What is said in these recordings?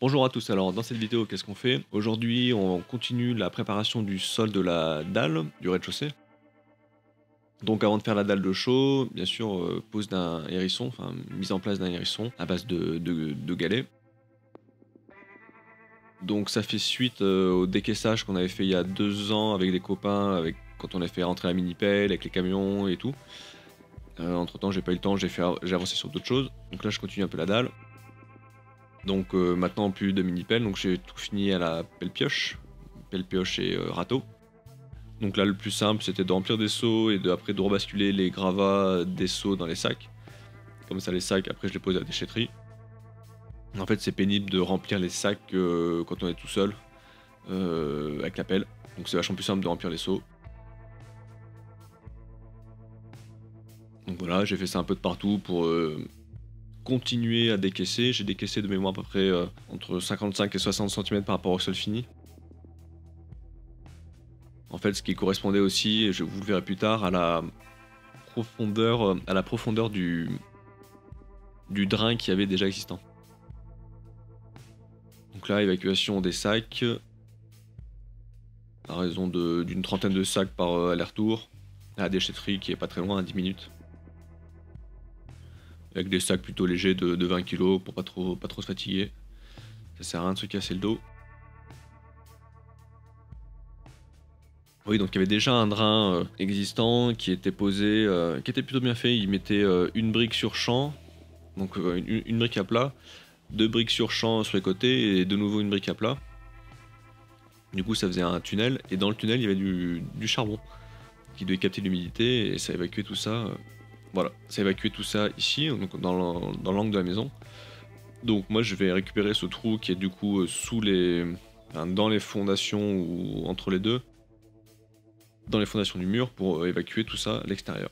Bonjour à tous, alors dans cette vidéo qu'est-ce qu'on fait? Aujourd'hui on continue la préparation du sol de la dalle du rez-de-chaussée. Donc avant de faire la dalle de chaud, bien sûr euh, pose d'un hérisson, enfin mise en place d'un hérisson à base de, galets. Donc ça fait suite euh, au décaissage qu'on avait fait il y a deux ans avec des copains, avec, quand on a fait rentrer la mini-pelle avec les camions et tout. Euh, entre temps j'ai pas eu le temps, j'ai avancé sur d'autres choses. Donc là je continue un peu la dalle. Donc euh, maintenant plus de mini-pelle, donc j'ai tout fini à la pelle-pioche, pelle-pioche et euh, râteau. Donc là le plus simple c'était de remplir des seaux et de, après de rebasculer les gravats des seaux dans les sacs. Comme ça les sacs après je les pose à la déchetterie. En fait c'est pénible de remplir les sacs euh, quand on est tout seul avec la pelle. Donc c'est vachement plus simple de remplir les seaux. Donc voilà, j'ai fait ça un peu de partout pour à décaisser. J'ai décaissé de mémoire à peu près euh, entre 55 et 60 cm par rapport au sol fini. En fait, ce qui correspondait aussi, et je vous le verrai plus tard, à la profondeur, euh, à la profondeur du, du drain qui avait déjà existant. Donc là, évacuation des sacs, à raison d'une trentaine de sacs par euh, aller-retour, à la déchetterie qui est pas très loin, à 10 minutes avec des sacs plutôt légers de, 20 kg pour pas trop, pas trop se fatiguer. Ça sert à rien de se casser le dos. Oui, donc il y avait déjà un drain euh, existant qui était posé, euh, qui était plutôt bien fait. Il mettait euh, une brique sur champ, donc une, brique à plat, deux briques sur champ sur les côtés et de nouveau une brique à plat. Du coup, ça faisait un tunnel et dans le tunnel, il y avait du, du charbon qui devait capter l'humidité et ça évacuait tout ça voilà, ça évacuer tout ça ici, donc dans l'angle de la maison. Donc moi je vais récupérer ce trou qui est du coup euh, sous les, dans les fondations ou entre les deux, dans les fondations du mur pour euh, évacuer tout ça à l'extérieur.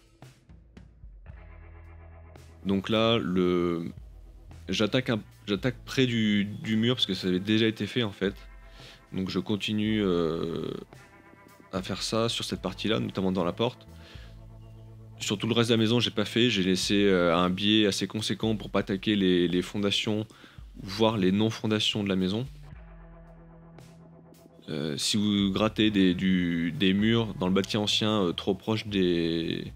Donc là, le, j'attaque j'attaque près du, mur parce que ça avait déjà été fait en fait. Donc je continue euh, à faire ça sur cette partie-là, notamment dans la porte. Sur tout le reste de la maison, j'ai pas fait. J'ai laissé euh, un biais assez conséquent pour pas attaquer les, fondations, voire les non-fondations de la maison. Euh, si vous grattez des, murs dans le bâti ancien euh, trop proche des,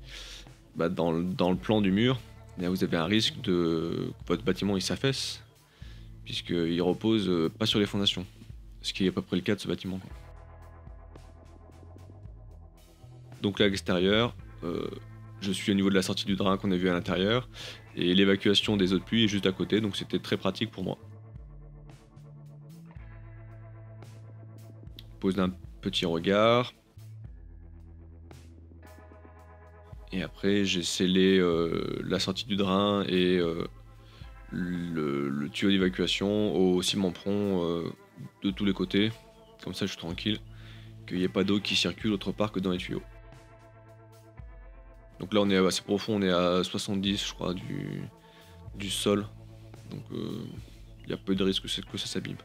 bah, dans, le plan du mur, eh vous avez un risque que votre bâtiment il s'affaisse, puisqu'il repose pas sur les fondations. Ce qui est à peu près le cas de ce bâtiment. Donc là, à l'extérieur, je suis au niveau de la sortie du drain qu'on a vu à l'intérieur et l'évacuation des eaux de pluie est juste à côté, donc c'était très pratique pour moi. Pose d'un petit regard. Et après, j'ai scellé euh, la sortie du drain et euh, le, tuyau d'évacuation au ciment prompt euh, de tous les côtés. Comme ça, je suis tranquille. Qu'il n'y ait pas d'eau qui circule autre part que dans les tuyaux. Donc là, on est assez profond, on est à 70, je crois, du, sol. Donc il euh, y a peu de risque que, ça s'abîme.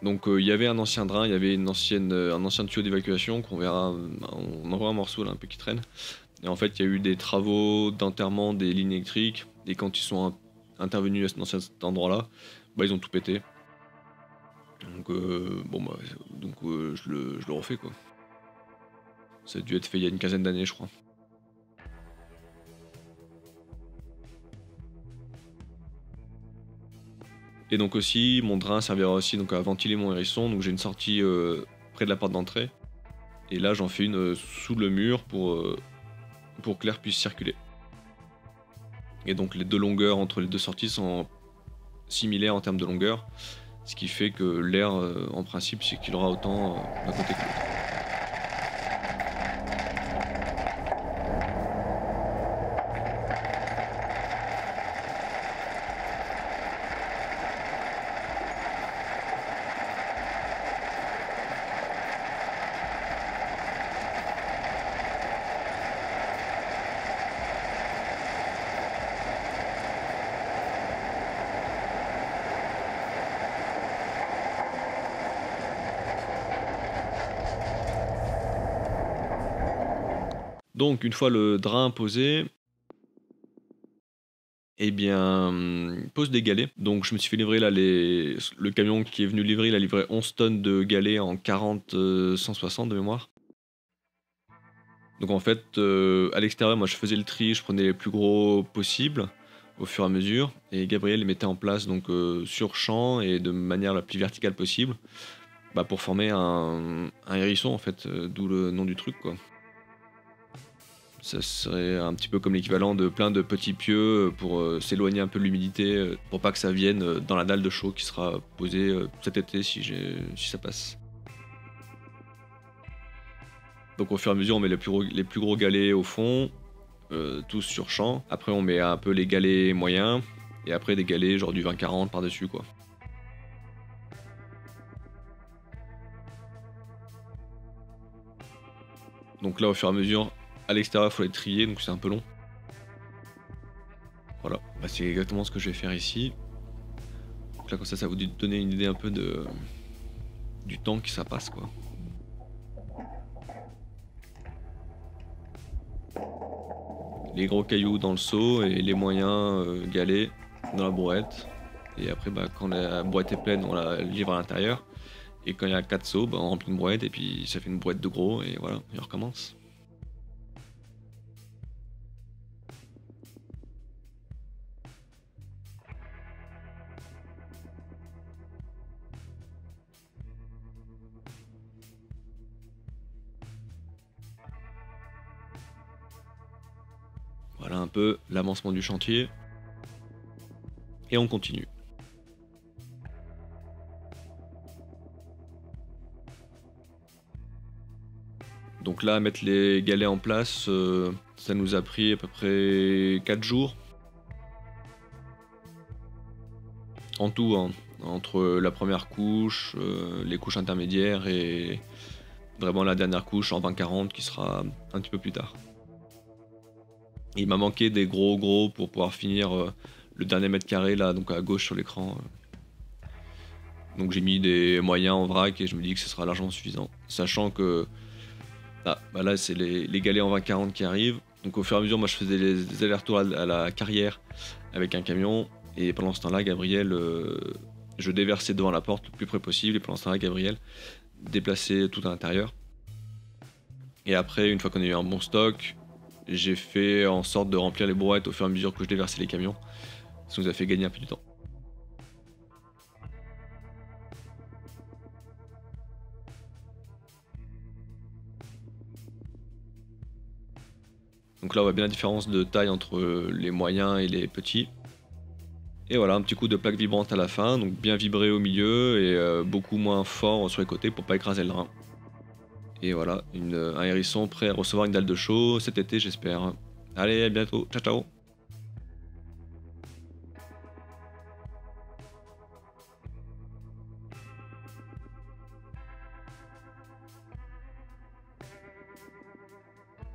Donc euh, il y avait un ancien drain, il y avait euh, un ancien tuyau d'évacuation qu'on verra, on envoie un morceau là un peu qui traîne. Et en fait il y a eu des travaux d'enterrement des lignes électriques et quand ils sont intervenus dans cet endroit là, bah, ils ont tout pété. Donc bon bah donc je le refais quoi. Ça a dû être fait il y a une quinzaine d'années, je crois. Et donc aussi, mon drain servira aussi à ventiler mon hérisson. Donc j'ai une sortie euh, près de la porte d'entrée. Et là, j'en fais une euh, sous le mur pour, euh, pour que l'air puisse circuler. Et donc les deux longueurs entre les deux sorties sont similaires en termes de longueur. Ce qui fait que l'air, en principe, c'est qu'il aura autant d'un côté que l'autre. Donc une fois le drain posé, eh bien, pose des galets. Donc, je me suis fait livrer là les... le camion qui est venu livrer, il a livré 11 tonnes de galets en 40, 160 de mémoire. Donc, en fait, euh, à l'extérieur, moi je faisais le tri, je prenais les plus gros possibles au fur et à mesure. Et Gabriel les mettait en place donc euh, sur champ et de manière la plus verticale possible bah, pour former un, un hérisson en fait, euh, d'où le nom du truc quoi. Ça serait un petit peu comme l'équivalent de plein de petits pieux pour euh, s'éloigner un peu de l'humidité, euh, pour pas que ça vienne euh, dans la dalle de chaud qui sera posée cet été si, si ça passe. Donc au fur et à mesure, on met les plus gros, les plus gros galets au fond, tous sur champ. Après, on met un peu les galets moyens, et après des galets genre du 20-40 par-dessus quoi. Donc là, au fur et à mesure, à l'extérieur, il faut les trier, donc c'est un peu long. Voilà, bah, c'est exactement ce que je vais faire ici. Donc là, comme ça, ça vous donner une idée un peu de du temps que ça passe, quoi. Les gros cailloux dans le seau et les moyens euh, galets dans la bourrette. Et après, bah, quand la boîte est pleine, on la livre à l'intérieur. Et quand il y a 4 seaux, bah, on remplit une boîte et puis ça fait une boîte de gros et voilà, et on recommence. Voilà un peu l'avancement du chantier. Et on continue. Donc là, mettre les galets en place, euh, ça nous a pris à peu près 4 jours. En tout, hein, entre la première couche, euh, les couches intermédiaires et vraiment la dernière couche en 20-40 qui sera un petit peu plus tard. Il m'a manqué des gros gros pour pouvoir finir euh, le dernier mètre carré là, donc à gauche sur l'écran. Euh. Donc j'ai mis des moyens en vrac et je me dis que ce sera largement suffisant. Sachant que ah, bah là c'est les, galets en 20-40 qui arrivent. Donc au fur et à mesure moi je faisais des allers-retours à, la carrière avec un camion. Et pendant ce temps-là Gabriel, euh, je déversais devant la porte le plus près possible. Et pendant ce temps-là Gabriel déplaçait tout à l'intérieur. Et après, une fois qu'on a eu un bon stock, j'ai fait en sorte de remplir les boîtes au fur et à mesure que je déversais les camions. Ça nous a fait gagner un peu du temps. Donc là on voit bien la différence de taille entre les moyens et les petits. Et voilà, un petit coup de plaque vibrante à la fin, donc bien vibré au milieu et euh, beaucoup moins fort sur les côtés pour pas écraser le drain. Et voilà, un hérisson prêt à recevoir une dalle de chaud cet été, j'espère. Allez, à bientôt. Ciao, ciao.